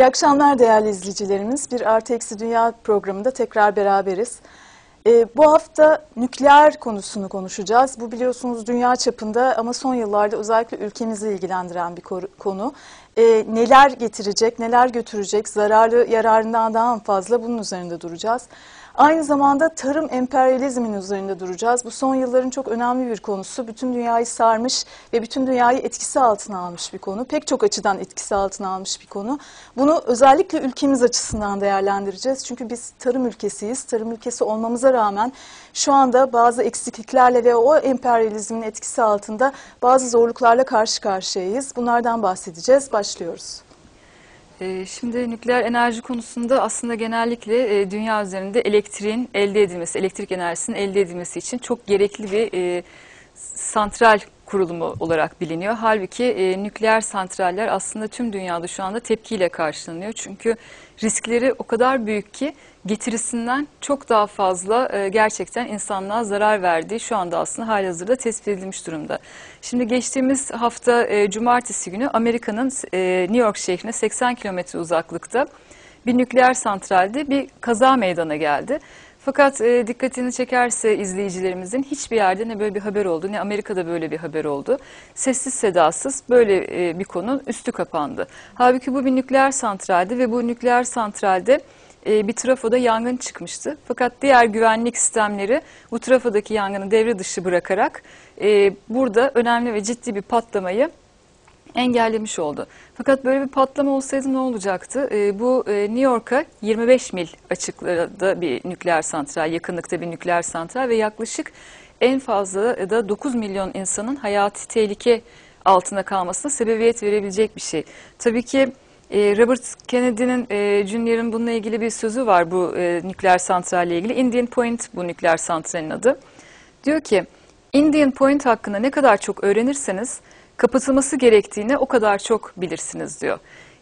İyi akşamlar değerli izleyicilerimiz. Bir Artı Eksi Dünya programında tekrar beraberiz. Ee, bu hafta nükleer konusunu konuşacağız. Bu biliyorsunuz dünya çapında ama son yıllarda özellikle ülkemizi ilgilendiren bir konu. Ee, neler getirecek, neler götürecek, zararlı yararından daha fazla bunun üzerinde duracağız. Aynı zamanda tarım emperyalizmin üzerinde duracağız. Bu son yılların çok önemli bir konusu. Bütün dünyayı sarmış ve bütün dünyayı etkisi altına almış bir konu. Pek çok açıdan etkisi altına almış bir konu. Bunu özellikle ülkemiz açısından değerlendireceğiz. Çünkü biz tarım ülkesiyiz. Tarım ülkesi olmamıza rağmen şu anda bazı eksikliklerle ve o emperyalizmin etkisi altında bazı zorluklarla karşı karşıyayız. Bunlardan bahsedeceğiz. Başlıyoruz. Ee, şimdi nükleer enerji konusunda aslında genellikle e, dünya üzerinde elektriğin elde edilmesi, elektrik enerjisinin elde edilmesi için çok gerekli bir e, santral kurulumu olarak biliniyor. Halbuki e, nükleer santraller aslında tüm dünyada şu anda tepkiyle karşılanıyor. Çünkü riskleri o kadar büyük ki getirisinden çok daha fazla e, gerçekten insanlığa zarar verdiği şu anda aslında halihazırda tespit edilmiş durumda. Şimdi geçtiğimiz hafta e, cumartesi günü Amerika'nın e, New York şehrine 80 kilometre uzaklıkta bir nükleer santralde bir kaza meydana geldi. Fakat e, dikkatini çekerse izleyicilerimizin hiçbir yerde ne böyle bir haber oldu ne Amerika'da böyle bir haber oldu. Sessiz sedasız böyle e, bir konu üstü kapandı. Halbuki bu bir nükleer santraldi ve bu nükleer santralde e, bir trafoda yangın çıkmıştı. Fakat diğer güvenlik sistemleri bu trafodaki yangını devre dışı bırakarak e, burada önemli ve ciddi bir patlamayı engellemiş oldu. Fakat böyle bir patlama olsaydı ne olacaktı? E, bu e, New York'a 25 mil açıklıkta bir nükleer santral, yakınlıkta bir nükleer santral ve yaklaşık en fazla da 9 milyon insanın hayati tehlike altında kalmasına sebebiyet verebilecek bir şey. Tabii ki e, Robert Kennedy'nin e, Junior'ın bununla ilgili bir sözü var bu e, nükleer santralle ilgili. Indian Point bu nükleer santralin adı. Diyor ki Indian Point hakkında ne kadar çok öğrenirseniz kapatılması gerektiğini o kadar çok bilirsiniz diyor.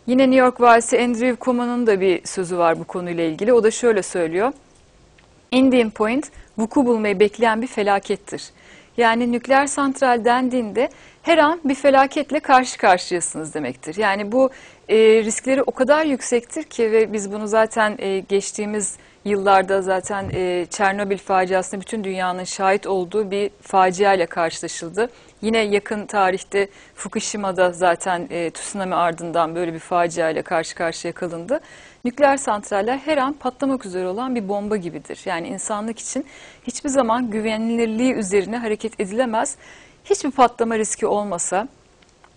Yine New York valisi Andrew Cuomo'nun da bir sözü var bu konuyla ilgili. O da şöyle söylüyor. Indian Point vuku bulmayı bekleyen bir felakettir. Yani nükleer santral dendiğinde her an bir felaketle karşı karşıyasınız demektir. Yani bu e, riskleri o kadar yüksektir ki ve biz bunu zaten e, geçtiğimiz yıllarda zaten e, Çernobil faciasında bütün dünyanın şahit olduğu bir facia ile karşılaşıldı. Yine yakın tarihte Fukushima'da zaten e, tsunami ardından böyle bir facia ile karşı karşıya kalındı. Nükleer santraller her an patlamak üzere olan bir bomba gibidir. Yani insanlık için hiçbir zaman güvenilirliği üzerine hareket edilemez. Hiçbir patlama riski olmasa,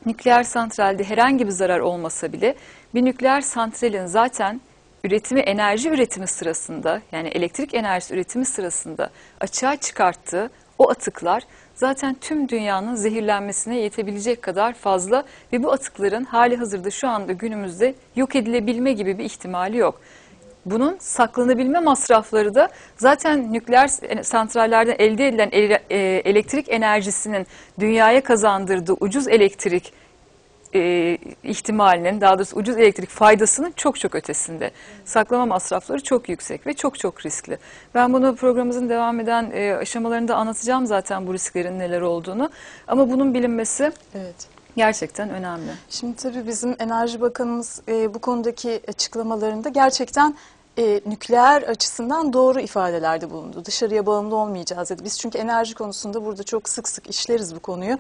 nükleer santralde herhangi bir zarar olmasa bile bir nükleer santralin zaten üretimi, enerji üretimi sırasında yani elektrik enerjisi üretimi sırasında açığa çıkarttığı o atıklar zaten tüm dünyanın zehirlenmesine yetebilecek kadar fazla ve bu atıkların hali hazırda şu anda günümüzde yok edilebilme gibi bir ihtimali yok. Bunun saklanabilme masrafları da zaten nükleer santrallerden elde edilen e, elektrik enerjisinin dünyaya kazandırdığı ucuz elektrik e, ihtimalinin daha doğrusu ucuz elektrik faydasının çok çok ötesinde. Saklama masrafları çok yüksek ve çok çok riskli. Ben bunu programımızın devam eden e, aşamalarında anlatacağım zaten bu risklerin neler olduğunu. Ama bunun bilinmesi evet. gerçekten önemli. Şimdi tabii bizim Enerji Bakanımız e, bu konudaki açıklamalarında gerçekten e, nükleer açısından doğru ifadelerde bulundu. Dışarıya bağımlı olmayacağız dedi. Biz çünkü enerji konusunda burada çok sık sık işleriz bu konuyu.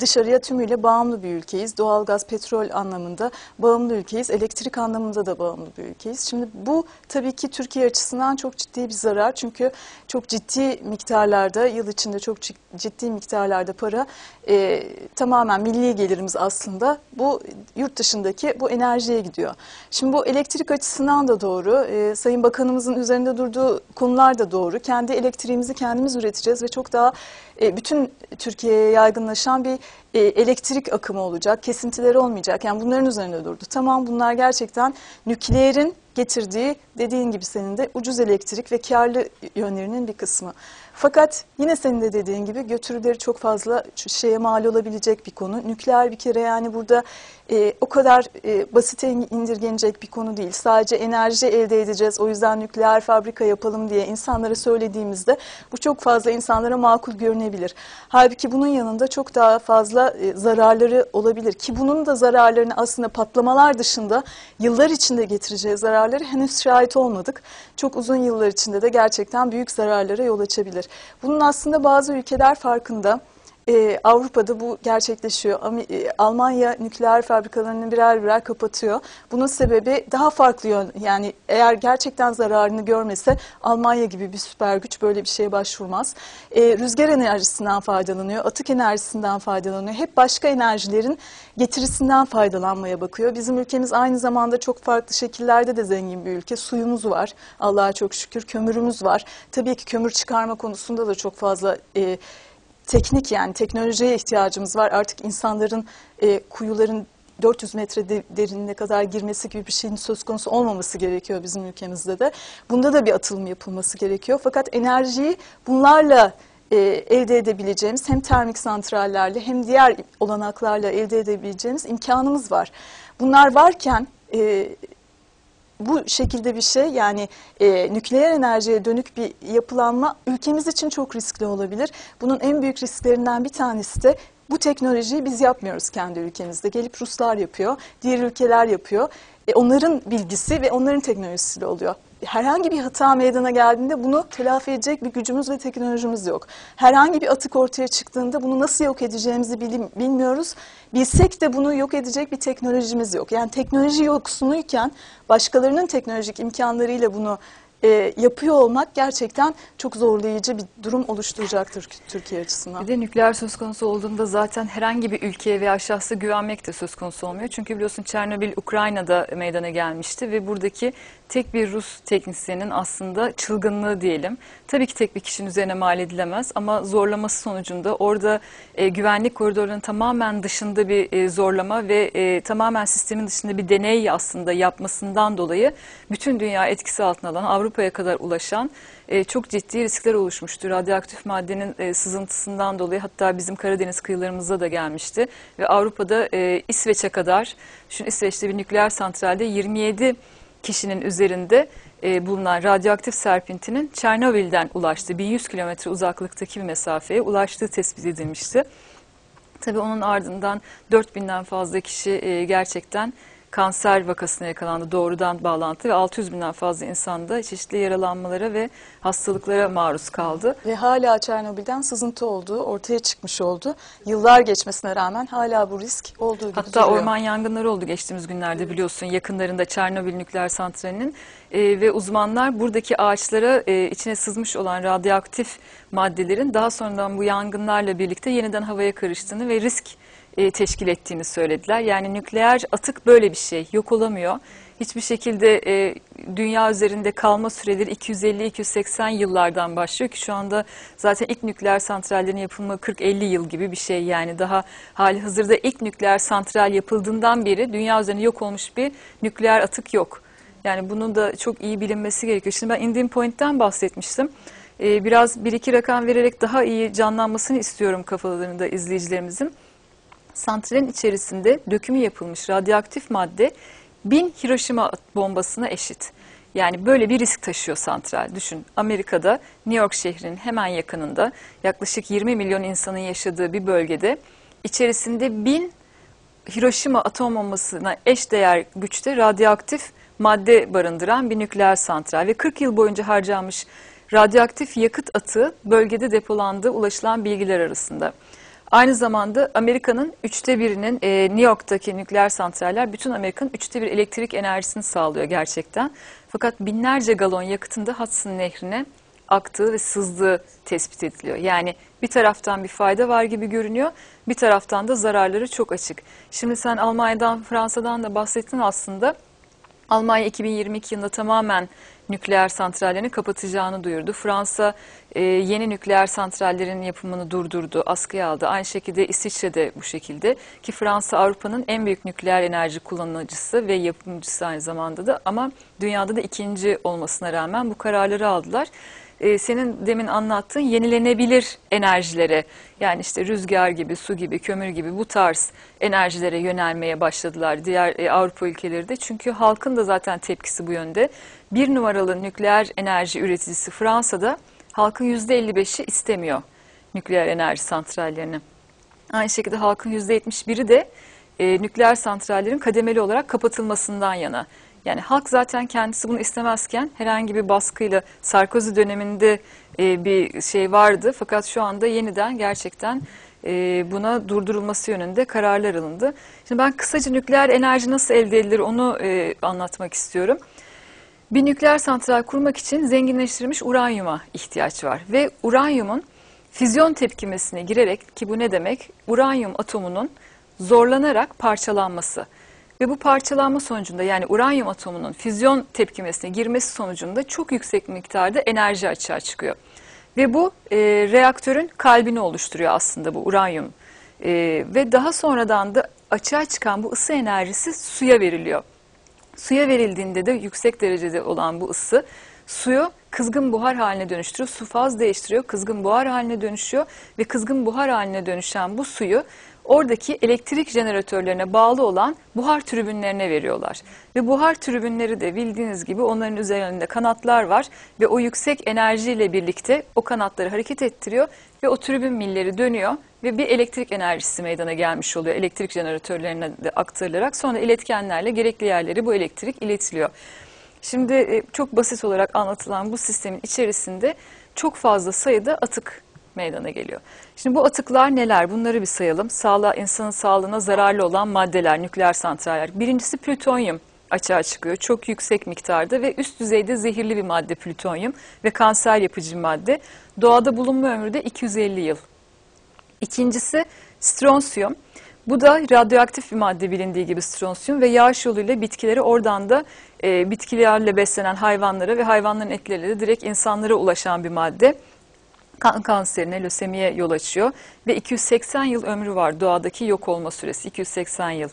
Dışarıya tümüyle bağımlı bir ülkeyiz. Doğalgaz, petrol anlamında bağımlı ülkeyiz. Elektrik anlamında da bağımlı bir ülkeyiz. Şimdi bu tabii ki Türkiye açısından çok ciddi bir zarar. Çünkü çok ciddi miktarlarda, yıl içinde çok ciddi miktarlarda para e, tamamen milli gelirimiz aslında bu yurt dışındaki bu enerjiye gidiyor. Şimdi bu elektrik açısından da doğru. E, Sayın Bakanımızın üzerinde durduğu konular da doğru. Kendi elektriğimizi kendimiz üreteceğiz ve çok daha e, bütün Türkiye'ye yaygınlaşan bir e, elektrik akımı olacak. Kesintileri olmayacak. Yani bunların üzerinde durdu. Tamam bunlar gerçekten nükleerin getirdiği dediğin gibi senin de ucuz elektrik ve karlı yönlerinin bir kısmı. Fakat yine senin de dediğin gibi götürüleri çok fazla şeye mal olabilecek bir konu. Nükleer bir kere yani burada e, o kadar e, basite indirgenecek bir konu değil. Sadece enerji elde edeceğiz o yüzden nükleer fabrika yapalım diye insanlara söylediğimizde bu çok fazla insanlara makul görünebilir. Halbuki bunun yanında çok daha fazla e, zararları olabilir ki bunun da zararlarını aslında patlamalar dışında yıllar içinde getireceği zararları henüz şahit olmadık. Çok uzun yıllar içinde de gerçekten büyük zararlara yol açabilir. Bunun aslında bazı ülkeler farkında. Ee, Avrupa'da bu gerçekleşiyor. E, Almanya nükleer fabrikalarını birer birer kapatıyor. Bunun sebebi daha farklı yön. Yani eğer gerçekten zararını görmese Almanya gibi bir süper güç böyle bir şeye başvurmaz. Ee, rüzgar enerjisinden faydalanıyor, atık enerjisinden faydalanıyor. Hep başka enerjilerin getirisinden faydalanmaya bakıyor. Bizim ülkemiz aynı zamanda çok farklı şekillerde de zengin bir ülke. Suyumuz var, Allah'a çok şükür. Kömürümüz var. Tabii ki kömür çıkarma konusunda da çok fazla... E, teknik yani teknolojiye ihtiyacımız var. Artık insanların e, kuyuların 400 metre de, derinine kadar girmesi gibi bir şeyin söz konusu olmaması gerekiyor bizim ülkemizde de. Bunda da bir atılım yapılması gerekiyor. Fakat enerjiyi bunlarla e, elde edebileceğimiz hem termik santrallerle hem diğer olanaklarla elde edebileceğimiz imkanımız var. Bunlar varken e, bu şekilde bir şey yani e, nükleer enerjiye dönük bir yapılanma ülkemiz için çok riskli olabilir. Bunun en büyük risklerinden bir tanesi de bu teknolojiyi biz yapmıyoruz kendi ülkemizde. Gelip Ruslar yapıyor, diğer ülkeler yapıyor. E, onların bilgisi ve onların teknolojisiyle oluyor. Herhangi bir hata meydana geldiğinde bunu telafi edecek bir gücümüz ve teknolojimiz yok. Herhangi bir atık ortaya çıktığında bunu nasıl yok edeceğimizi bilim, bilmiyoruz. Bilsek de bunu yok edecek bir teknolojimiz yok. Yani teknoloji yoksunuyken başkalarının teknolojik imkanlarıyla bunu e, yapıyor olmak gerçekten çok zorlayıcı bir durum oluşturacaktır Türkiye açısından. Bir de nükleer söz konusu olduğunda zaten herhangi bir ülkeye veya şahsa güvenmek de söz konusu olmuyor. Çünkü biliyorsun Çernobil Ukrayna'da meydana gelmişti ve buradaki tek bir Rus teknisyenin aslında çılgınlığı diyelim. Tabii ki tek bir kişinin üzerine mal edilemez ama zorlaması sonucunda orada e, güvenlik koridorlarının tamamen dışında bir e, zorlama ve e, tamamen sistemin dışında bir deney aslında yapmasından dolayı bütün dünya etkisi altına alan Avrupa'ya kadar ulaşan e, çok ciddi riskler oluşmuştu. Radyoaktif maddenin e, sızıntısından dolayı hatta bizim Karadeniz kıyılarımıza da gelmişti ve Avrupa'da e, İsveç'e kadar, şu İsveç'te bir nükleer santralde 27 kişinin üzerinde e, bulunan radyoaktif serpintinin Çernobil'den ulaştığı 1100 kilometre uzaklıktaki bir mesafeye ulaştığı tespit edilmişti. Tabii onun ardından 4000'den fazla kişi e, gerçekten kanser vakasına yakalandı doğrudan bağlantı ve 600 binden fazla insan da çeşitli yaralanmalara ve hastalıklara maruz kaldı. Ve hala Çernobil'den sızıntı olduğu ortaya çıkmış oldu. Yıllar geçmesine rağmen hala bu risk olduğu gibi Hatta duruyor. orman yangınları oldu geçtiğimiz günlerde biliyorsun yakınlarında Çernobil nükleer santralinin e, ve uzmanlar buradaki ağaçlara e, içine sızmış olan radyoaktif maddelerin daha sonradan bu yangınlarla birlikte yeniden havaya karıştığını ve risk e, teşkil ettiğini söylediler. Yani nükleer atık böyle bir şey yok olamıyor. Hiçbir şekilde e, dünya üzerinde kalma süreleri 250-280 yıllardan başlıyor ki şu anda zaten ilk nükleer santrallerin yapımı 40-50 yıl gibi bir şey yani daha hali hazırda ilk nükleer santral yapıldığından beri dünya üzerinde yok olmuş bir nükleer atık yok. Yani bunun da çok iyi bilinmesi gerekiyor. Şimdi ben Indian Point'ten bahsetmiştim. Ee, biraz bir iki rakam vererek daha iyi canlanmasını istiyorum kafalarında izleyicilerimizin. Santralin içerisinde dökümü yapılmış radyoaktif madde bin Hiroşima bombasına eşit. Yani böyle bir risk taşıyor santral. Düşün Amerika'da New York şehrinin hemen yakınında yaklaşık 20 milyon insanın yaşadığı bir bölgede içerisinde bin Hiroşima atom bombasına eş değer güçte radyoaktif madde barındıran bir nükleer santral ve 40 yıl boyunca harcanmış radyoaktif yakıt atığı bölgede depolandığı ulaşılan bilgiler arasında. Aynı zamanda Amerika'nın üçte birinin e, New York'taki nükleer santraller bütün Amerika'nın üçte bir elektrik enerjisini sağlıyor gerçekten. Fakat binlerce galon yakıtın da Hudson Nehri'ne aktığı ve sızdığı tespit ediliyor. Yani bir taraftan bir fayda var gibi görünüyor, bir taraftan da zararları çok açık. Şimdi sen Almanya'dan, Fransa'dan da bahsettin aslında. Almanya 2022 yılında tamamen nükleer santrallerini kapatacağını duyurdu. Fransa e, yeni nükleer santrallerin yapımını durdurdu, askıya aldı. Aynı şekilde İsviçre de bu şekilde ki Fransa Avrupa'nın en büyük nükleer enerji kullanıcısı ve yapımcısı aynı zamanda da ama dünyada da ikinci olmasına rağmen bu kararları aldılar. E, senin demin anlattığın yenilenebilir enerjilere yani işte rüzgar gibi, su gibi, kömür gibi bu tarz enerjilere yönelmeye başladılar diğer e, Avrupa ülkeleri de. Çünkü halkın da zaten tepkisi bu yönde. Bir numaralı nükleer enerji üreticisi Fransa'da halkın %55'i istemiyor nükleer enerji santrallerini. Aynı şekilde halkın %71'i de e, nükleer santrallerin kademeli olarak kapatılmasından yana. Yani halk zaten kendisi bunu istemezken herhangi bir baskıyla Sarkozy döneminde e, bir şey vardı. Fakat şu anda yeniden gerçekten e, buna durdurulması yönünde kararlar alındı. Şimdi ben kısaca nükleer enerji nasıl elde edilir onu e, anlatmak istiyorum. Bir nükleer santral kurmak için zenginleştirilmiş uranyuma ihtiyaç var ve uranyumun füzyon tepkimesine girerek ki bu ne demek? Uranyum atomunun zorlanarak parçalanması ve bu parçalanma sonucunda yani uranyum atomunun füzyon tepkimesine girmesi sonucunda çok yüksek miktarda enerji açığa çıkıyor. Ve bu e, reaktörün kalbini oluşturuyor aslında bu uranyum. E, ve daha sonradan da açığa çıkan bu ısı enerjisi suya veriliyor. Suya verildiğinde de yüksek derecede olan bu ısı suyu kızgın buhar haline dönüştürüyor. Su faz değiştiriyor, kızgın buhar haline dönüşüyor ve kızgın buhar haline dönüşen bu suyu oradaki elektrik jeneratörlerine bağlı olan buhar tribünlerine veriyorlar. Ve buhar tribünleri de bildiğiniz gibi onların üzerinde kanatlar var ve o yüksek enerjiyle birlikte o kanatları hareket ettiriyor ve o tribün milleri dönüyor ve bir elektrik enerjisi meydana gelmiş oluyor. Elektrik jeneratörlerine de aktarılarak sonra iletkenlerle gerekli yerlere bu elektrik iletiliyor. Şimdi e, çok basit olarak anlatılan bu sistemin içerisinde çok fazla sayıda atık meydana geliyor. Şimdi bu atıklar neler? Bunları bir sayalım. Sağlığa, insanın sağlığına zararlı olan maddeler, nükleer santraller. Birincisi plütonyum açığa çıkıyor. Çok yüksek miktarda ve üst düzeyde zehirli bir madde plütonyum ve kanser yapıcı bir madde. Doğada bulunma ömrü de 250 yıl. İkincisi stronsiyum. Bu da radyoaktif bir madde bilindiği gibi stronsiyum ve yağış yoluyla bitkileri oradan da e, bitkilerle beslenen hayvanlara ve hayvanların etleriyle de direkt insanlara ulaşan bir madde. Kan kanserine, lösemiye yol açıyor ve 280 yıl ömrü var doğadaki yok olma süresi 280 yıl.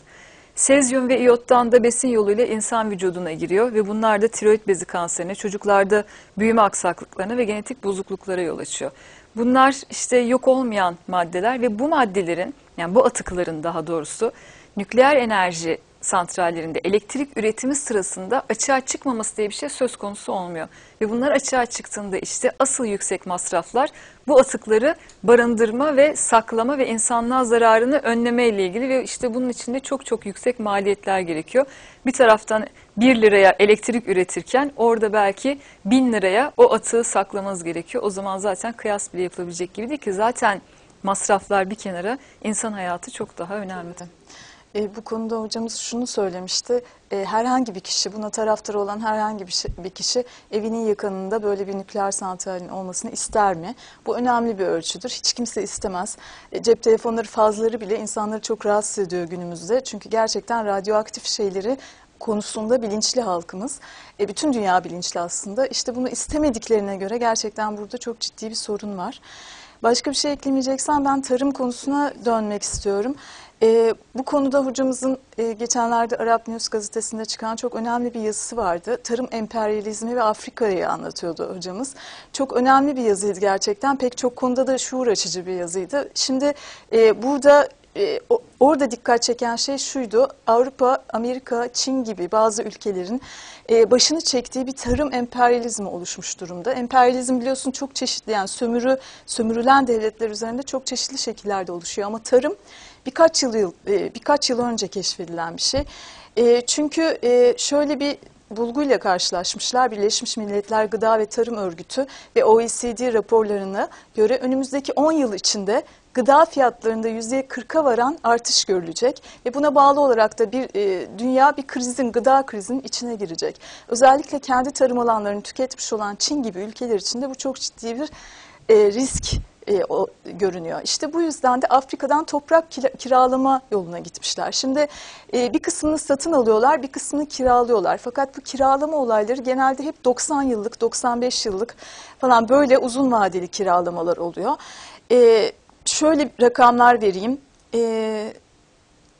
Sezyum ve iyottan da besin yoluyla insan vücuduna giriyor ve bunlar da tiroid bezi kanserine, çocuklarda büyüme aksaklıklarına ve genetik bozukluklara yol açıyor. Bunlar işte yok olmayan maddeler ve bu maddelerin yani bu atıkların daha doğrusu nükleer enerji santrallerinde elektrik üretimi sırasında açığa çıkmaması diye bir şey söz konusu olmuyor. Ve bunlar açığa çıktığında işte asıl yüksek masraflar bu atıkları barındırma ve saklama ve insanlığa zararını önleme ile ilgili ve işte bunun içinde çok çok yüksek maliyetler gerekiyor. Bir taraftan 1 liraya elektrik üretirken orada belki 1000 liraya o atığı saklamanız gerekiyor. O zaman zaten kıyas bile yapılabilecek gibi değil ki zaten masraflar bir kenara insan hayatı çok daha önemli. E, bu konuda hocamız şunu söylemişti. E, herhangi bir kişi, buna taraftar olan herhangi bir, şey, bir kişi evinin yakınında böyle bir nükleer santralin olmasını ister mi? Bu önemli bir ölçüdür. Hiç kimse istemez. E, cep telefonları fazları bile insanları çok rahatsız ediyor günümüzde. Çünkü gerçekten radyoaktif şeyleri konusunda bilinçli halkımız. E, bütün dünya bilinçli aslında. İşte bunu istemediklerine göre gerçekten burada çok ciddi bir sorun var. Başka bir şey eklemeyeceksen ben tarım konusuna dönmek istiyorum. E, bu konuda hocamızın e, geçenlerde Arap News gazetesinde çıkan çok önemli bir yazısı vardı. Tarım emperyalizmi ve Afrika'yı anlatıyordu hocamız. Çok önemli bir yazıydı gerçekten. Pek çok konuda da şuur açıcı bir yazıydı. Şimdi e, burada e, orada dikkat çeken şey şuydu. Avrupa, Amerika, Çin gibi bazı ülkelerin e, başını çektiği bir tarım emperyalizmi oluşmuş durumda. Emperyalizm biliyorsun çok çeşitli yani sömürü, sömürülen devletler üzerinde çok çeşitli şekillerde oluşuyor ama tarım birkaç yıl e, birkaç yıl önce keşfedilen bir şey. E, çünkü e, şöyle bir bulguyla karşılaşmışlar. Birleşmiş Milletler Gıda ve Tarım Örgütü ve OECD raporlarına göre önümüzdeki 10 yıl içinde gıda fiyatlarında %40'a varan artış görülecek ve buna bağlı olarak da bir e, dünya bir krizin, gıda krizinin içine girecek. Özellikle kendi tarım alanlarını tüketmiş olan Çin gibi ülkeler için de bu çok ciddi bir e, risk e, o, görünüyor. İşte bu yüzden de Afrika'dan toprak kiralama yoluna gitmişler. Şimdi e, bir kısmını satın alıyorlar, bir kısmını kiralıyorlar. Fakat bu kiralama olayları genelde hep 90 yıllık, 95 yıllık falan böyle uzun vadeli kiralamalar oluyor. E, şöyle rakamlar vereyim. E,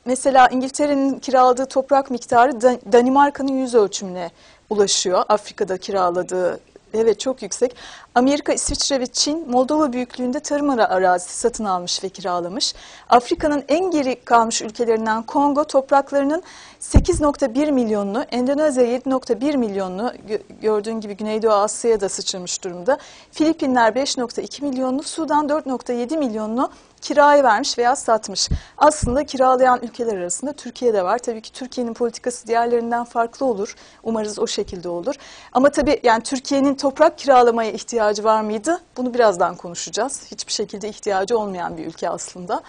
mesela İngiltere'nin kiraladığı toprak miktarı Danimarka'nın yüz ölçümüne ulaşıyor. Afrika'da kiraladığı Evet çok yüksek. Amerika, İsviçre ve Çin Moldova büyüklüğünde tarım ara arazisi satın almış ve kiralamış. Afrika'nın en geri kalmış ülkelerinden Kongo topraklarının 8.1 milyonunu, Endonezya 7.1 milyonunu gördüğün gibi Güneydoğu Asya'ya da sıçramış durumda. Filipinler 5.2 milyonunu, Sudan 4.7 milyonunu kiraya vermiş veya satmış. Aslında kiralayan ülkeler arasında Türkiye de var. Tabii ki Türkiye'nin politikası diğerlerinden farklı olur. Umarız o şekilde olur. Ama tabii yani Türkiye'nin toprak kiralamaya ihtiyacı var mıydı? Bunu birazdan konuşacağız. Hiçbir şekilde ihtiyacı olmayan bir ülke aslında.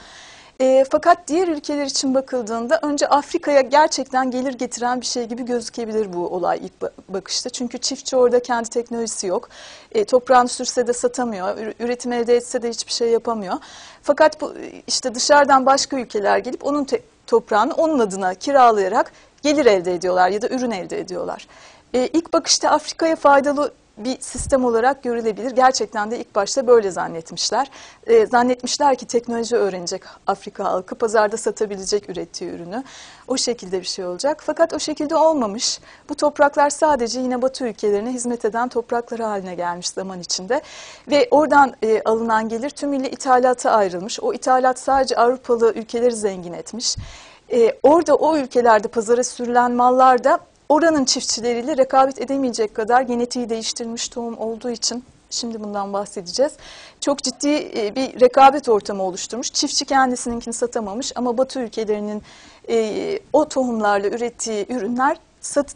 E, fakat diğer ülkeler için bakıldığında önce Afrika'ya gerçekten gelir getiren bir şey gibi gözükebilir bu olay ilk bakışta. Çünkü çiftçi orada kendi teknolojisi yok. E, toprağını sürse de satamıyor. Üretim elde etse de hiçbir şey yapamıyor. Fakat bu işte dışarıdan başka ülkeler gelip onun toprağını onun adına kiralayarak gelir elde ediyorlar ya da ürün elde ediyorlar. E, ilk bakışta Afrika'ya faydalı bir sistem olarak görülebilir. Gerçekten de ilk başta böyle zannetmişler. E, zannetmişler ki teknoloji öğrenecek Afrika halkı, pazarda satabilecek ürettiği ürünü. O şekilde bir şey olacak. Fakat o şekilde olmamış. Bu topraklar sadece yine Batı ülkelerine hizmet eden topraklar haline gelmiş zaman içinde. Ve oradan e, alınan gelir tümüyle ithalata ayrılmış. O ithalat sadece Avrupalı ülkeleri zengin etmiş. E, orada o ülkelerde pazara sürülen mallar da oranın çiftçileriyle rekabet edemeyecek kadar genetiği değiştirilmiş tohum olduğu için şimdi bundan bahsedeceğiz. Çok ciddi e, bir rekabet ortamı oluşturmuş. Çiftçi kendisininkini satamamış ama Batı ülkelerinin e, o tohumlarla ürettiği ürünler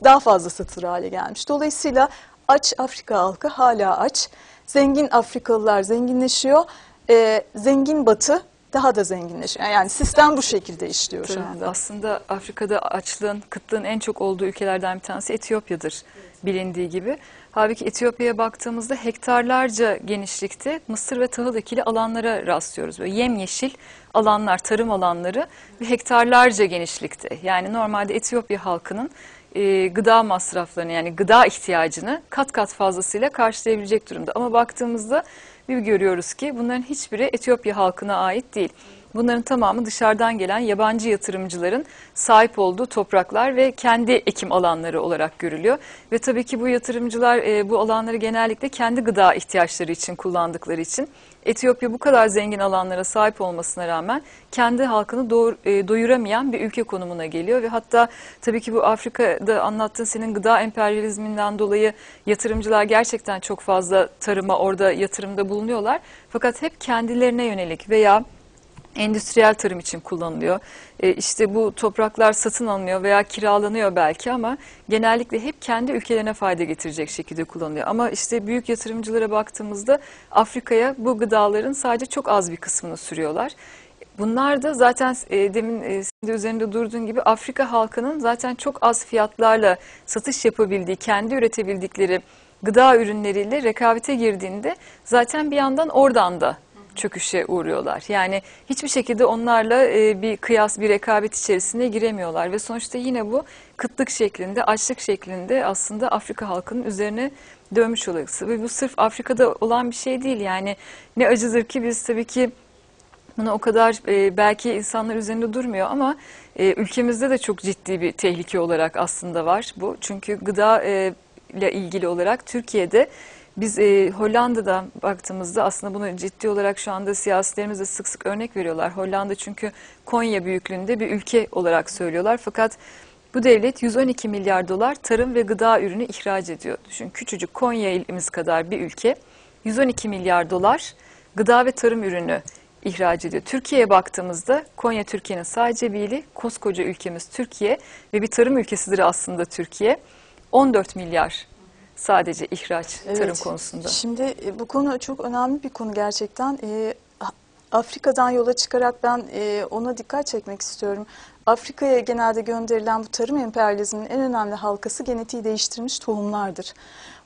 daha fazla satılır hale gelmiş. Dolayısıyla aç Afrika halkı hala aç. Zengin Afrikalılar zenginleşiyor. E, zengin Batı daha da zenginleşiyor. Yani sistem bu şekilde işliyor Tabii, şu anda. Aslında Afrika'da açlığın, kıtlığın en çok olduğu ülkelerden bir tanesi Etiyopya'dır bilindiği gibi. Halbuki Etiyopya'ya baktığımızda hektarlarca genişlikte mısır ve tahıl ekili alanlara rastlıyoruz. Böyle yemyeşil alanlar, tarım alanları ve hektarlarca genişlikte. Yani normalde Etiyopya halkının e, gıda masraflarını yani gıda ihtiyacını kat kat fazlasıyla karşılayabilecek durumda. Ama baktığımızda bir görüyoruz ki bunların hiçbiri Etiyopya halkına ait değil. Bunların tamamı dışarıdan gelen yabancı yatırımcıların sahip olduğu topraklar ve kendi ekim alanları olarak görülüyor. Ve tabii ki bu yatırımcılar e, bu alanları genellikle kendi gıda ihtiyaçları için kullandıkları için Etiyopya bu kadar zengin alanlara sahip olmasına rağmen kendi halkını doğur, e, doyuramayan bir ülke konumuna geliyor ve hatta tabii ki bu Afrika'da anlattığın senin gıda emperyalizminden dolayı yatırımcılar gerçekten çok fazla tarıma orada yatırımda bulunuyorlar. Fakat hep kendilerine yönelik veya endüstriyel tarım için kullanılıyor. E, işte bu topraklar satın alınıyor veya kiralanıyor belki ama genellikle hep kendi ülkelerine fayda getirecek şekilde kullanılıyor. Ama işte büyük yatırımcılara baktığımızda Afrika'ya bu gıdaların sadece çok az bir kısmını sürüyorlar. Bunlar da zaten e, demin e, de üzerinde durduğun gibi Afrika halkının zaten çok az fiyatlarla satış yapabildiği, kendi üretebildikleri gıda ürünleriyle rekabete girdiğinde zaten bir yandan oradan da çöküşe uğruyorlar. Yani hiçbir şekilde onlarla e, bir kıyas, bir rekabet içerisine giremiyorlar ve sonuçta yine bu kıtlık şeklinde, açlık şeklinde aslında Afrika halkının üzerine dönmüş oluyor. Ve bu sırf Afrika'da olan bir şey değil yani ne acıdır ki biz tabii ki bunu o kadar e, belki insanlar üzerinde durmuyor ama e, ülkemizde de çok ciddi bir tehlike olarak aslında var bu. Çünkü gıda ile ilgili olarak Türkiye'de biz e, Hollanda'da baktığımızda aslında bunu ciddi olarak şu anda siyasilerimiz de sık sık örnek veriyorlar. Hollanda çünkü Konya büyüklüğünde bir ülke olarak söylüyorlar. Fakat bu devlet 112 milyar dolar tarım ve gıda ürünü ihraç ediyor. Düşün küçücük Konya ilimiz kadar bir ülke 112 milyar dolar gıda ve tarım ürünü ihraç ediyor. Türkiye'ye baktığımızda Konya Türkiye'nin sadece bir ili, koskoca ülkemiz Türkiye ve bir tarım ülkesidir aslında Türkiye. 14 milyar sadece ihraç evet. tarım konusunda. Şimdi e, bu konu çok önemli bir konu gerçekten. E, Afrika'dan yola çıkarak ben e, ona dikkat çekmek istiyorum. Afrika'ya genelde gönderilen bu tarım emperyalizminin en önemli halkası genetiği değiştirilmiş tohumlardır.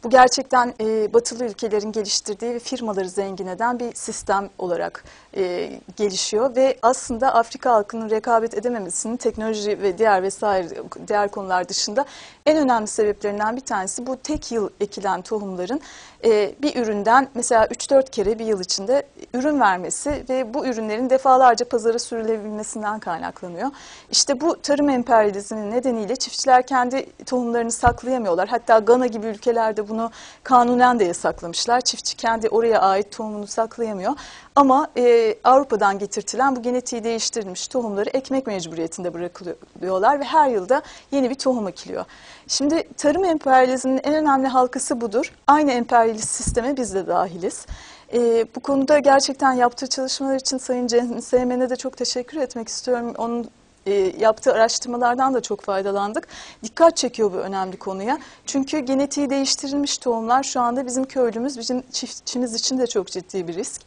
Bu gerçekten e, batılı ülkelerin geliştirdiği ve firmaları zengin eden bir sistem olarak e, gelişiyor ve aslında Afrika halkının rekabet edememesinin teknoloji ve diğer vesaire diğer konular dışında en önemli sebeplerinden bir tanesi bu tek yıl ekilen tohumların e, bir üründen mesela 3-4 kere bir yıl içinde ürün vermesi ve bu ürünlerin defalarca pazara sürülebilmesinden kaynaklanıyor. İşte bu tarım emperyalizmi nedeniyle çiftçiler kendi tohumlarını saklayamıyorlar. Hatta Gana gibi ülkelerde bunu kanunen de yasaklamışlar. Çiftçi kendi oraya ait tohumunu saklayamıyor. Ama e, Avrupa'dan getirtilen bu genetiği değiştirilmiş tohumları ekmek mecburiyetinde bırakılıyorlar ve her yılda yeni bir tohum ekiliyor. Şimdi tarım emperyalizminin en önemli halkası budur. Aynı emperyalist sisteme biz de dahiliz. E, bu konuda gerçekten yaptığı çalışmalar için Sayın Cem Seymen'e de çok teşekkür etmek istiyorum. Onun e, yaptığı araştırmalardan da çok faydalandık. Dikkat çekiyor bu önemli konuya. Çünkü genetiği değiştirilmiş tohumlar şu anda bizim köylümüz, bizim çiftçimiz için de çok ciddi bir risk.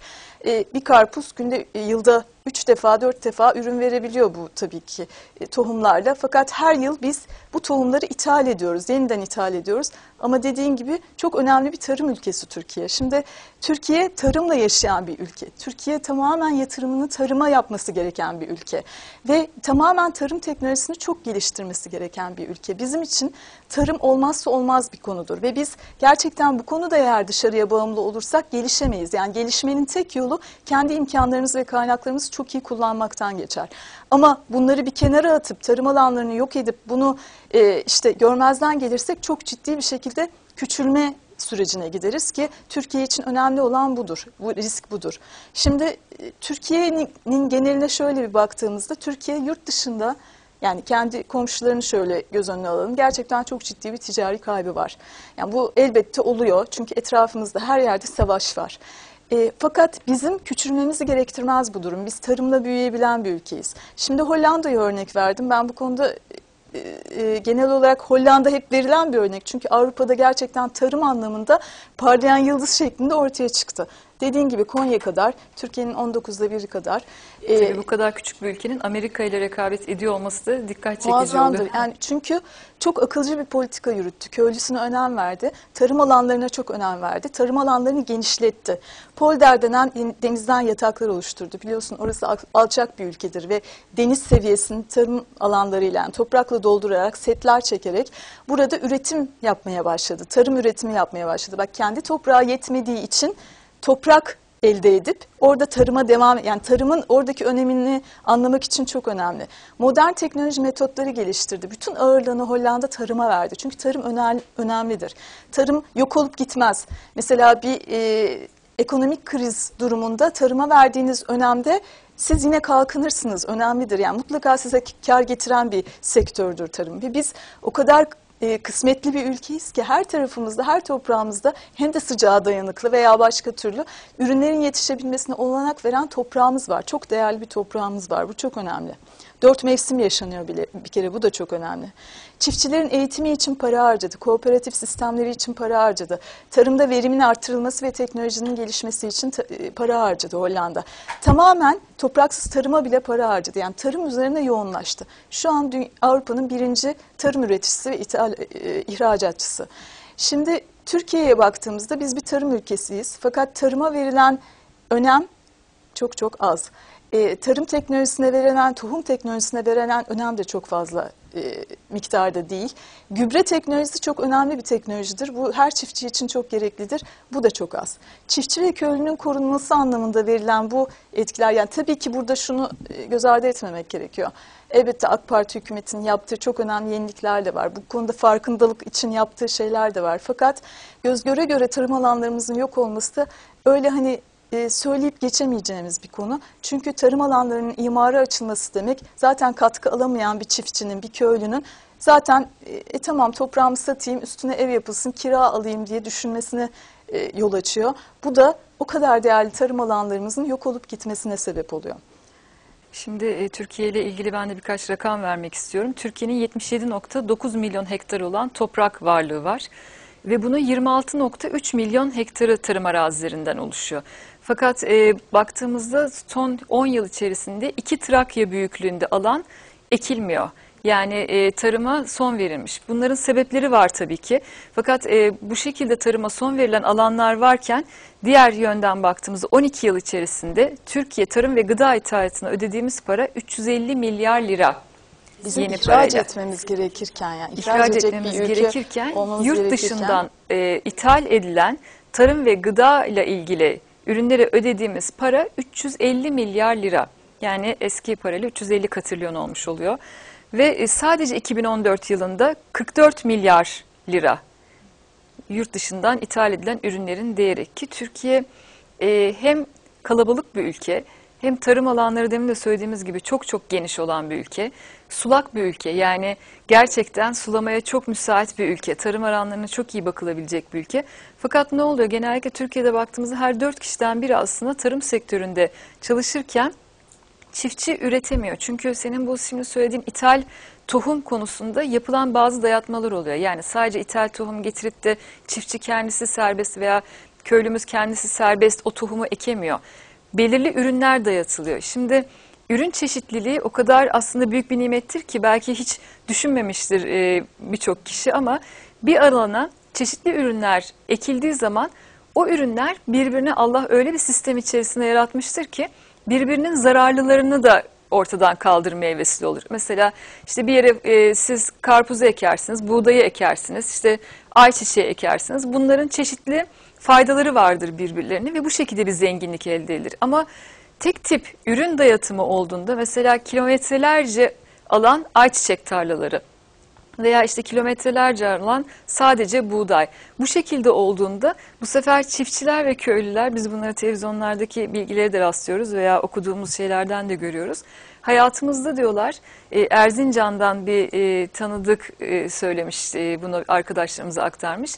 E, bir karpuz günde e, yılda 3 defa 4 defa ürün verebiliyor bu tabii ki e, tohumlarla. Fakat her yıl biz bu tohumları ithal ediyoruz, yeniden ithal ediyoruz. Ama dediğim gibi çok önemli bir tarım ülkesi Türkiye. Şimdi Türkiye tarımla yaşayan bir ülke. Türkiye tamamen yatırımını tarıma yapması gereken bir ülke. Ve tamamen tarım teknolojisini çok geliştirmesi gereken bir ülke. Bizim için tarım olmazsa olmaz bir konudur. Ve biz gerçekten bu konuda eğer dışarıya bağımlı olursak gelişemeyiz. Yani gelişmenin tek yolu kendi imkanlarımız ve kaynaklarımızı çok iyi kullanmaktan geçer. Ama bunları bir kenara atıp tarım alanlarını yok edip bunu e, işte görmezden gelirsek çok ciddi bir şekilde küçülme sürecine gideriz ki Türkiye için önemli olan budur. Bu risk budur. Şimdi e, Türkiye'nin geneline şöyle bir baktığımızda Türkiye yurt dışında yani kendi komşularını şöyle göz önüne alalım. Gerçekten çok ciddi bir ticari kaybı var. Yani bu elbette oluyor çünkü etrafımızda her yerde savaş var. E, fakat bizim küçülmemizi gerektirmez bu durum. Biz tarımla büyüyebilen bir ülkeyiz. Şimdi Hollanda'ya örnek verdim. Ben bu konuda e, e, genel olarak Hollanda hep verilen bir örnek. Çünkü Avrupa'da gerçekten tarım anlamında parlayan yıldız şeklinde ortaya çıktı. Dediğin gibi Konya kadar, Türkiye'nin 19'da biri kadar. Tabii e, bu kadar küçük bir ülkenin Amerika ile rekabet ediyor olması da dikkat çekici muazzamdır. oluyor. Yani çünkü çok akılcı bir politika yürüttü. Köylüsüne önem verdi. Tarım alanlarına çok önem verdi. Tarım alanlarını genişletti. Polder denen denizden yataklar oluşturdu. Biliyorsun orası alçak bir ülkedir ve deniz seviyesini tarım alanlarıyla yani toprakla doldurarak setler çekerek burada üretim yapmaya başladı. Tarım üretimi yapmaya başladı. Bak kendi toprağı yetmediği için toprak elde edip orada tarıma devam yani tarımın oradaki önemini anlamak için çok önemli. Modern teknoloji metotları geliştirdi. Bütün ağırlığını Hollanda tarıma verdi. Çünkü tarım önemlidir. Tarım yok olup gitmez. Mesela bir e, ekonomik kriz durumunda tarıma verdiğiniz önemde siz yine kalkınırsınız. Önemlidir. Yani mutlaka size kar getiren bir sektördür tarım. Ve biz o kadar e, kısmetli bir ülkeyiz ki her tarafımızda, her toprağımızda hem de sıcağa dayanıklı veya başka türlü ürünlerin yetişebilmesine olanak veren toprağımız var. Çok değerli bir toprağımız var. Bu çok önemli. Dört mevsim yaşanıyor bile bir kere bu da çok önemli. Çiftçilerin eğitimi için para harcadı, kooperatif sistemleri için para harcadı. Tarımda verimin artırılması ve teknolojinin gelişmesi için e, para harcadı Hollanda. Tamamen topraksız tarıma bile para harcadı. Yani tarım üzerine yoğunlaştı. Şu an Avrupa'nın birinci tarım üreticisi ve ithal, e, ihracatçısı. Şimdi Türkiye'ye baktığımızda biz bir tarım ülkesiyiz. Fakat tarıma verilen önem çok çok az e, tarım teknolojisine verilen, tohum teknolojisine verilen önem de çok fazla e, miktarda değil. Gübre teknolojisi çok önemli bir teknolojidir. Bu her çiftçi için çok gereklidir. Bu da çok az. Çiftçi ve köylünün korunması anlamında verilen bu etkiler, yani tabii ki burada şunu e, göz ardı etmemek gerekiyor. Elbette AK Parti hükümetinin yaptığı çok önemli yenilikler de var. Bu konuda farkındalık için yaptığı şeyler de var. Fakat göz göre göre tarım alanlarımızın yok olması da öyle hani e, söyleyip geçemeyeceğimiz bir konu. Çünkü tarım alanlarının imara açılması demek zaten katkı alamayan bir çiftçinin, bir köylünün zaten e, e, tamam toprağımı satayım, üstüne ev yapılsın, kira alayım diye düşünmesine e, yol açıyor. Bu da o kadar değerli tarım alanlarımızın yok olup gitmesine sebep oluyor. Şimdi e, Türkiye ile ilgili ben de birkaç rakam vermek istiyorum. Türkiye'nin 77.9 milyon hektar olan toprak varlığı var ve bunun 26.3 milyon hektarı tarım arazilerinden oluşuyor. Fakat e, baktığımızda son 10 yıl içerisinde iki Trakya büyüklüğünde alan ekilmiyor. Yani e, tarıma son verilmiş. Bunların sebepleri var tabii ki. Fakat e, bu şekilde tarıma son verilen alanlar varken diğer yönden baktığımızda 12 yıl içerisinde Türkiye tarım ve gıda ithalatına ödediğimiz para 350 milyar lira. Bizim yeni ihraç parayla. etmemiz gerekirken yani ihraç, ihraç etmemiz gerekirken yurt gerekirken, dışından e, ithal edilen tarım ve gıda ile ilgili ürünlere ödediğimiz para 350 milyar lira. Yani eski parayla 350 katrilyon olmuş oluyor. Ve e, sadece 2014 yılında 44 milyar lira yurt dışından ithal edilen ürünlerin değeri ki Türkiye e, hem kalabalık bir ülke hem tarım alanları demin de söylediğimiz gibi çok çok geniş olan bir ülke. Sulak bir ülke yani gerçekten sulamaya çok müsait bir ülke. Tarım alanlarına çok iyi bakılabilecek bir ülke. Fakat ne oluyor? Genellikle Türkiye'de baktığımızda her dört kişiden biri aslında tarım sektöründe çalışırken çiftçi üretemiyor. Çünkü senin bu şimdi söylediğin ithal tohum konusunda yapılan bazı dayatmalar oluyor. Yani sadece ithal tohum getirip de çiftçi kendisi serbest veya köylümüz kendisi serbest o tohumu ekemiyor. Belirli ürünler dayatılıyor. Şimdi ürün çeşitliliği o kadar aslında büyük bir nimettir ki belki hiç düşünmemiştir e, birçok kişi ama bir alana çeşitli ürünler ekildiği zaman o ürünler birbirine Allah öyle bir sistem içerisinde yaratmıştır ki birbirinin zararlılarını da ortadan kaldırmaya vesile olur. Mesela işte bir yere e, siz karpuzu ekersiniz, buğdayı ekersiniz, işte ayçiçeği ekersiniz. Bunların çeşitli faydaları vardır birbirlerine ve bu şekilde bir zenginlik elde edilir. Ama tek tip ürün dayatımı olduğunda mesela kilometrelerce alan ayçiçek tarlaları veya işte kilometrelerce alan sadece buğday. Bu şekilde olduğunda bu sefer çiftçiler ve köylüler biz bunları televizyonlardaki bilgileri de rastlıyoruz veya okuduğumuz şeylerden de görüyoruz. Hayatımızda diyorlar e, Erzincan'dan bir e, tanıdık e, söylemiş bunu arkadaşlarımıza aktarmış.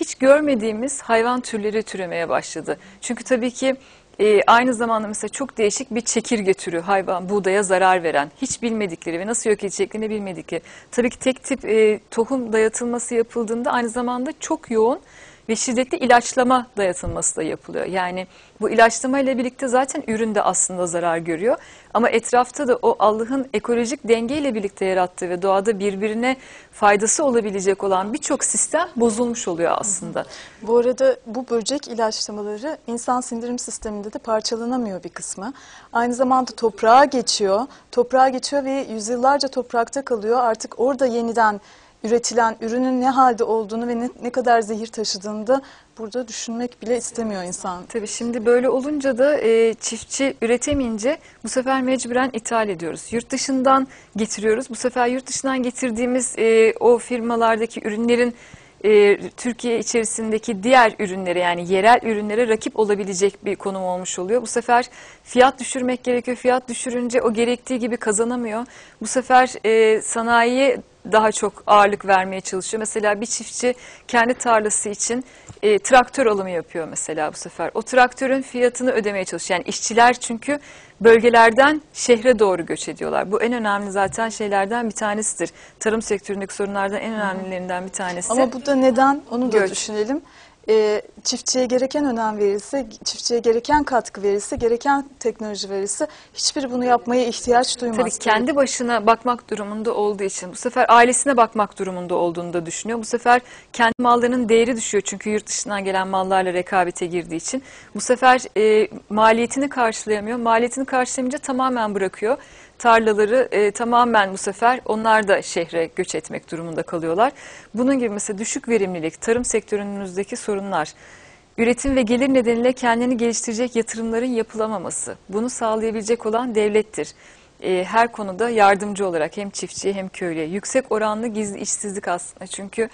Hiç görmediğimiz hayvan türleri türemeye başladı. Çünkü tabii ki e, aynı zamanda mesela çok değişik bir çekirge türü hayvan buğdaya zarar veren hiç bilmedikleri ve nasıl yok edeceklerini bilmedikleri. Tabii ki tek tip e, tohum dayatılması yapıldığında aynı zamanda çok yoğun ve şiddetli ilaçlama dayatılması da yapılıyor. Yani bu ilaçlama ile birlikte zaten ürün de aslında zarar görüyor. Ama etrafta da o Allah'ın ekolojik dengeyle birlikte yarattığı ve doğada birbirine faydası olabilecek olan birçok sistem bozulmuş oluyor aslında. Bu arada bu böcek ilaçlamaları insan sindirim sisteminde de parçalanamıyor bir kısmı. Aynı zamanda toprağa geçiyor. Toprağa geçiyor ve yüzyıllarca toprakta kalıyor. Artık orada yeniden üretilen ürünün ne halde olduğunu ve ne, ne kadar zehir taşıdığını da burada düşünmek bile istemiyor insan. Tabii şimdi böyle olunca da e, çiftçi üretemeyince bu sefer mecburen ithal ediyoruz. Yurt dışından getiriyoruz. Bu sefer yurt dışından getirdiğimiz e, o firmalardaki ürünlerin e, Türkiye içerisindeki diğer ürünlere yani yerel ürünlere rakip olabilecek bir konum olmuş oluyor. Bu sefer fiyat düşürmek gerekiyor. Fiyat düşürünce o gerektiği gibi kazanamıyor. Bu sefer e, sanayiye daha çok ağırlık vermeye çalışıyor. Mesela bir çiftçi kendi tarlası için e, traktör alımı yapıyor mesela bu sefer. O traktörün fiyatını ödemeye çalışıyor. Yani işçiler çünkü bölgelerden şehre doğru göç ediyorlar. Bu en önemli zaten şeylerden bir tanesidir. Tarım sektöründeki sorunlardan en önemlilerinden bir tanesi. Ama bu da neden onu da Göç. düşünelim. Ee, çiftçiye gereken önem verilse, çiftçiye gereken katkı verilse, gereken teknoloji verilse hiçbiri bunu yapmaya ihtiyaç duymaz. Tabii kendi başına bakmak durumunda olduğu için bu sefer ailesine bakmak durumunda olduğunu da düşünüyor. Bu sefer kendi mallarının değeri düşüyor çünkü yurt dışından gelen mallarla rekabete girdiği için. Bu sefer e, maliyetini karşılayamıyor. Maliyetini karşılayamayınca tamamen bırakıyor. Tarlaları e, tamamen bu sefer onlar da şehre göç etmek durumunda kalıyorlar. Bunun gibi mesela düşük verimlilik, tarım sektörümüzdeki sorunlar, Üretim ve gelir nedeniyle kendini geliştirecek yatırımların yapılamaması. Bunu sağlayabilecek olan devlettir. Ee, her konuda yardımcı olarak hem çiftçiye hem köylüye. Yüksek oranlı gizli işsizlik aslında. Çünkü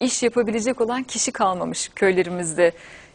iş yapabilecek olan kişi kalmamış köylerimizde.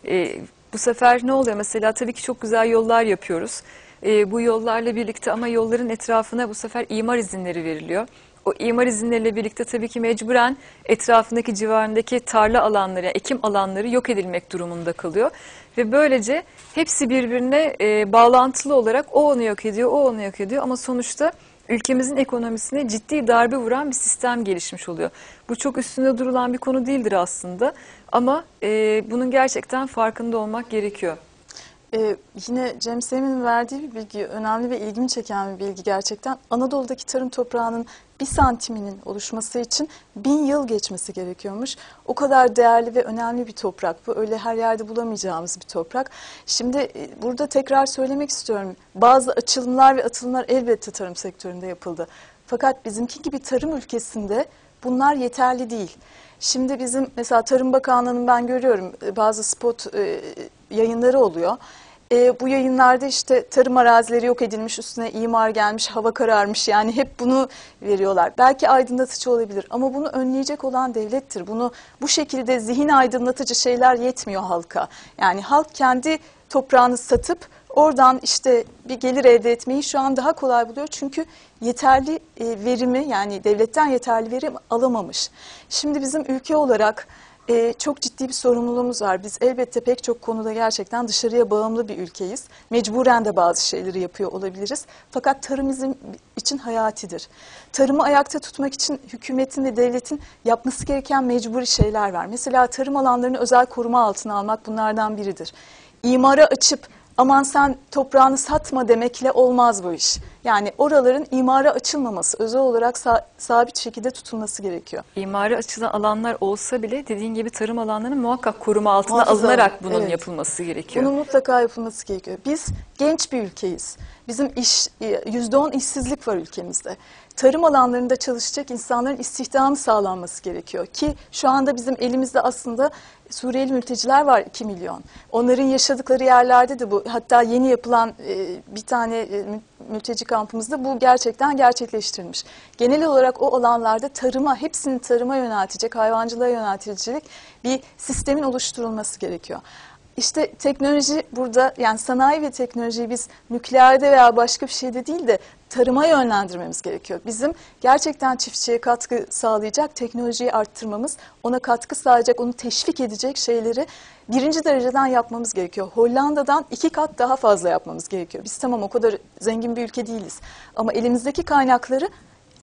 Ee, bu sefer ne oluyor? Mesela tabii ki çok güzel yollar yapıyoruz. Ee, bu yollarla birlikte ama yolların etrafına bu sefer imar izinleri veriliyor. O imar izinleriyle birlikte tabii ki mecburen etrafındaki civarındaki tarla alanları, yani ekim alanları yok edilmek durumunda kalıyor. Ve böylece hepsi birbirine e, bağlantılı olarak o onu yok ediyor, o onu yok ediyor. Ama sonuçta ülkemizin ekonomisine ciddi darbe vuran bir sistem gelişmiş oluyor. Bu çok üstünde durulan bir konu değildir aslında. Ama e, bunun gerçekten farkında olmak gerekiyor. Ee, yine Cem Sem'in verdiği bir bilgi, önemli ve ilgimi çeken bir bilgi gerçekten. Anadolu'daki tarım toprağının bir santiminin oluşması için bin yıl geçmesi gerekiyormuş. O kadar değerli ve önemli bir toprak. Bu öyle her yerde bulamayacağımız bir toprak. Şimdi e, burada tekrar söylemek istiyorum. Bazı açılımlar ve atılımlar elbette tarım sektöründe yapıldı. Fakat bizimki gibi tarım ülkesinde bunlar yeterli değil. Şimdi bizim mesela Tarım Bakanlığı'nın ben görüyorum e, bazı spot e, yayınları oluyor. E, bu yayınlarda işte tarım arazileri yok edilmiş, üstüne imar gelmiş, hava kararmış yani hep bunu veriyorlar. Belki aydınlatıcı olabilir ama bunu önleyecek olan devlettir. Bunu bu şekilde zihin aydınlatıcı şeyler yetmiyor halka. Yani halk kendi toprağını satıp oradan işte bir gelir elde etmeyi şu an daha kolay buluyor. Çünkü yeterli e, verimi yani devletten yeterli verim alamamış. Şimdi bizim ülke olarak e, çok ciddi bir sorumluluğumuz var. Biz elbette pek çok konuda gerçekten dışarıya bağımlı bir ülkeyiz. Mecburen de bazı şeyleri yapıyor olabiliriz. Fakat tarım bizim için hayatidir. Tarımı ayakta tutmak için hükümetin ve devletin yapması gereken mecburi şeyler var. Mesela tarım alanlarını özel koruma altına almak bunlardan biridir. İmara açıp aman sen toprağını satma demekle olmaz bu iş. Yani oraların imara açılmaması, özel olarak sa- sabit şekilde tutulması gerekiyor. İmari açılan alanlar olsa bile dediğin gibi tarım alanlarının muhakkak koruma altına Muhafaza, alınarak bunun evet. yapılması gerekiyor. Bunun mutlaka yapılması gerekiyor. Biz genç bir ülkeyiz. Bizim iş yüzde on işsizlik var ülkemizde. Tarım alanlarında çalışacak insanların istihdamı sağlanması gerekiyor ki şu anda bizim elimizde aslında Suriyeli mülteciler var 2 milyon. Onların yaşadıkları yerlerde de bu hatta yeni yapılan e, bir tane e, mü- mülteci kampımızda bu gerçekten gerçekleştirilmiş. Genel olarak o alanlarda tarıma, hepsini tarıma yöneltecek, hayvancılığa yöneltilecek bir sistemin oluşturulması gerekiyor. İşte teknoloji burada yani sanayi ve teknolojiyi biz nükleerde veya başka bir şeyde değil de tarıma yönlendirmemiz gerekiyor. Bizim gerçekten çiftçiye katkı sağlayacak teknolojiyi arttırmamız, ona katkı sağlayacak, onu teşvik edecek şeyleri birinci dereceden yapmamız gerekiyor. Hollanda'dan iki kat daha fazla yapmamız gerekiyor. Biz tamam o kadar zengin bir ülke değiliz ama elimizdeki kaynakları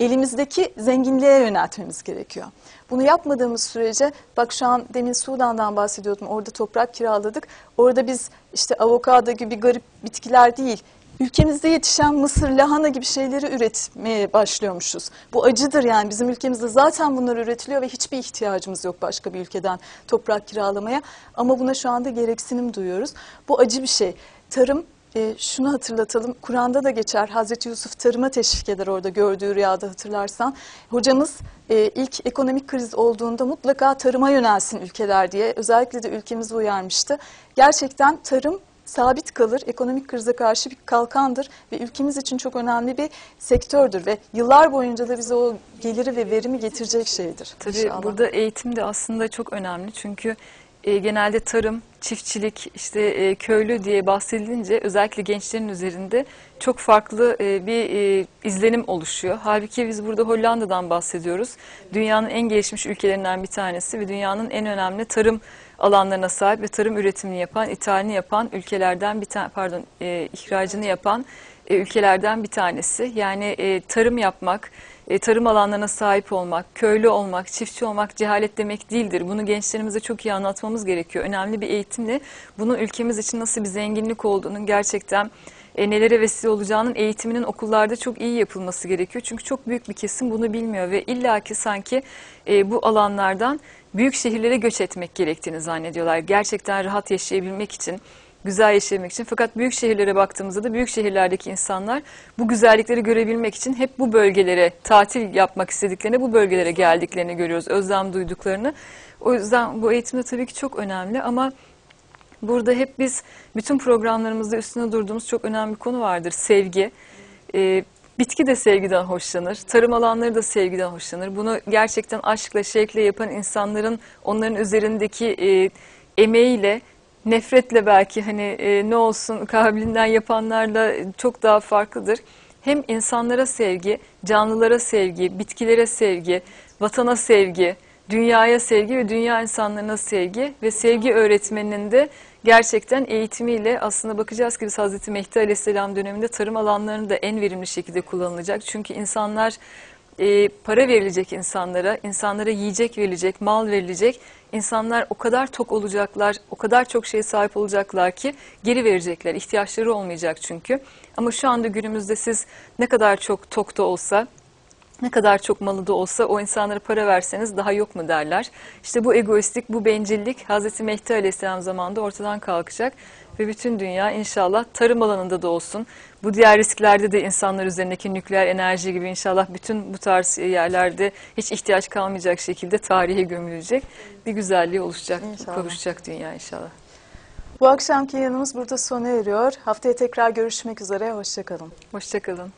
elimizdeki zenginliğe yöneltmemiz gerekiyor. Bunu yapmadığımız sürece bak şu an demin Sudan'dan bahsediyordum. Orada toprak kiraladık. Orada biz işte avokado gibi garip bitkiler değil ülkemizde yetişen mısır, lahana gibi şeyleri üretmeye başlıyormuşuz. Bu acıdır yani bizim ülkemizde zaten bunlar üretiliyor ve hiçbir ihtiyacımız yok başka bir ülkeden toprak kiralamaya. Ama buna şu anda gereksinim duyuyoruz. Bu acı bir şey. Tarım e, şunu hatırlatalım. Kur'an'da da geçer. Hazreti Yusuf tarıma teşvik eder orada gördüğü rüyada hatırlarsan. Hocamız e, ilk ekonomik kriz olduğunda mutlaka tarıma yönelsin ülkeler diye özellikle de ülkemizi uyarmıştı. Gerçekten tarım sabit kalır, ekonomik krize karşı bir kalkandır ve ülkemiz için çok önemli bir sektördür ve yıllar boyunca da bize o geliri ve verimi getirecek şeydir. Tabii inşallah. burada eğitim de aslında çok önemli çünkü e, genelde tarım, çiftçilik, işte e, köylü diye bahsedilince özellikle gençlerin üzerinde çok farklı e, bir e, izlenim oluşuyor. Halbuki biz burada Hollanda'dan bahsediyoruz. Dünyanın en gelişmiş ülkelerinden bir tanesi ve dünyanın en önemli tarım alanlarına sahip ve tarım üretimini yapan, ithalini yapan ülkelerden bir tane pardon, e, ihracını yapan e, ülkelerden bir tanesi. Yani e, tarım yapmak, e, tarım alanlarına sahip olmak, köylü olmak, çiftçi olmak cehalet demek değildir. Bunu gençlerimize çok iyi anlatmamız gerekiyor. Önemli bir eğitimle bunun ülkemiz için nasıl bir zenginlik olduğunun gerçekten e, nelere vesile olacağının eğitiminin okullarda çok iyi yapılması gerekiyor. Çünkü çok büyük bir kesim bunu bilmiyor ve illaki sanki bu alanlardan büyük şehirlere göç etmek gerektiğini zannediyorlar. Gerçekten rahat yaşayabilmek için, güzel yaşayabilmek için. Fakat büyük şehirlere baktığımızda da büyük şehirlerdeki insanlar bu güzellikleri görebilmek için hep bu bölgelere tatil yapmak istediklerini, bu bölgelere geldiklerini görüyoruz. Özlem duyduklarını. O yüzden bu eğitimde tabii ki çok önemli ama burada hep biz bütün programlarımızda üstüne durduğumuz çok önemli bir konu vardır. Sevgi. Ee, bitki de sevgiden hoşlanır. Tarım alanları da sevgiden hoşlanır. Bunu gerçekten aşkla, şevkle yapan insanların onların üzerindeki e, emeğiyle, nefretle belki hani e, ne olsun kabilinden yapanlarla çok daha farklıdır. Hem insanlara sevgi, canlılara sevgi, bitkilere sevgi, vatana sevgi, dünyaya sevgi ve dünya insanlarına sevgi ve sevgi öğretmeninin de gerçekten eğitimiyle aslında bakacağız ki biz Hazreti Mehdi Aleyhisselam döneminde tarım alanlarını da en verimli şekilde kullanılacak. Çünkü insanlar e, para verilecek insanlara, insanlara yiyecek verilecek, mal verilecek. İnsanlar o kadar tok olacaklar, o kadar çok şeye sahip olacaklar ki geri verecekler. İhtiyaçları olmayacak çünkü. Ama şu anda günümüzde siz ne kadar çok tok da olsa, ne kadar çok malı da olsa o insanlara para verseniz daha yok mu derler. İşte bu egoistlik, bu bencillik Hazreti Mehdi Aleyhisselam zamanında ortadan kalkacak ve bütün dünya inşallah tarım alanında da olsun. Bu diğer risklerde de insanlar üzerindeki nükleer enerji gibi inşallah bütün bu tarz yerlerde hiç ihtiyaç kalmayacak şekilde tarihe gömülecek bir güzelliği oluşacak, İnşallah. kavuşacak dünya inşallah. Bu akşamki yanımız burada sona eriyor. Haftaya tekrar görüşmek üzere. Hoşçakalın. Hoşçakalın.